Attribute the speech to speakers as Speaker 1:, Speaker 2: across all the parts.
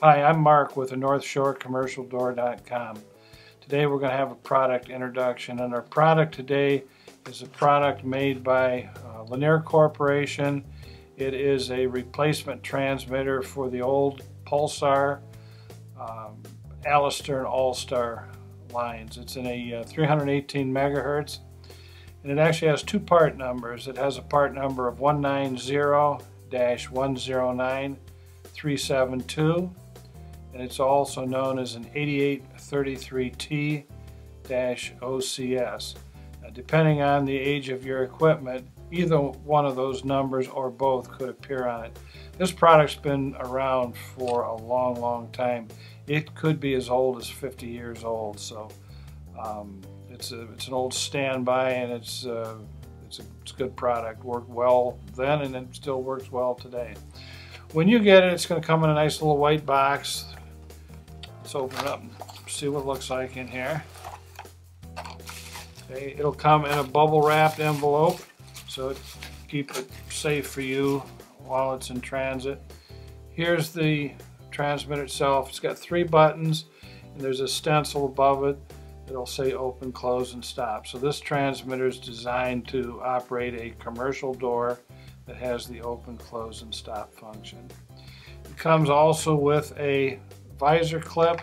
Speaker 1: Hi, I'm Mark with the North Shore Commercial Door.com. Today we're going to have a product introduction and our product today is a product made by uh, Linear Corporation. It is a replacement transmitter for the old Pulsar um, Allister and Allstar lines. It's in a uh, 318 megahertz and it actually has two part numbers. It has a part number of 190-109-372 and it's also known as an 8833T-OCS. depending on the age of your equipment, either one of those numbers or both could appear on it. This product's been around for a long, long time. It could be as old as 50 years old, so um, it's, a, it's an old standby and it's, uh, it's, a, it's a good product. Worked well then and it still works well today. When you get it, it's going to come in a nice little white box. Let's open it up and see what it looks like in here. Okay, it'll come in a bubble wrapped envelope so keep it safe for you while it's in transit. Here's the transmitter itself. It's got three buttons and there's a stencil above it it'll say open, close, and stop. So this transmitter is designed to operate a commercial door that has the open, close, and stop function. It comes also with a visor clip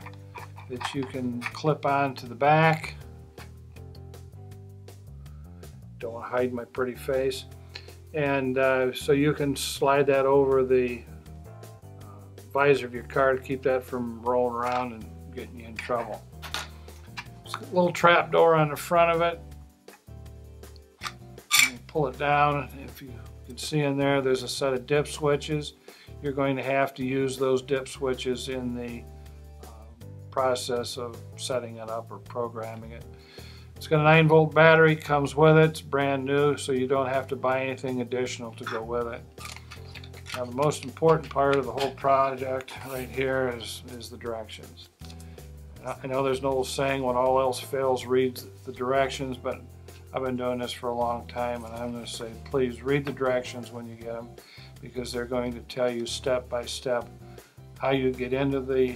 Speaker 1: that you can clip on to the back. Don't want to hide my pretty face. And uh, so you can slide that over the uh, visor of your car to keep that from rolling around and getting you in trouble little trap door on the front of it. Pull it down. If you can see in there, there's a set of dip switches. You're going to have to use those dip switches in the uh, process of setting it up or programming it. It's got a 9 volt battery, comes with it, it's brand new, so you don't have to buy anything additional to go with it. Now the most important part of the whole project right here is, is the directions. I know there's an old saying, when all else fails, read the directions, but I've been doing this for a long time, and I'm going to say, please read the directions when you get them, because they're going to tell you step by step how you get into the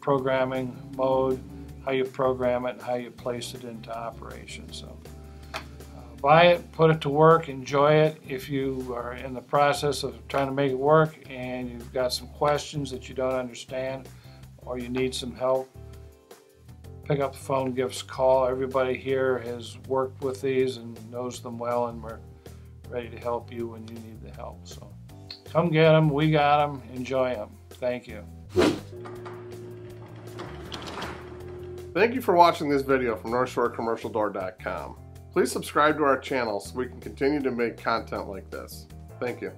Speaker 1: programming mode, how you program it, and how you place it into operation. So uh, buy it, put it to work, enjoy it. If you are in the process of trying to make it work and you've got some questions that you don't understand or you need some help, pick up the phone, give us a call. Everybody here has worked with these and knows them well, and we're ready to help you when you need the help. So come get them. We got them. Enjoy them. Thank you.
Speaker 2: Thank you for watching this video from NorthshoreCommercialDoor.com. Please subscribe to our channel so we can continue to make content like this. Thank you.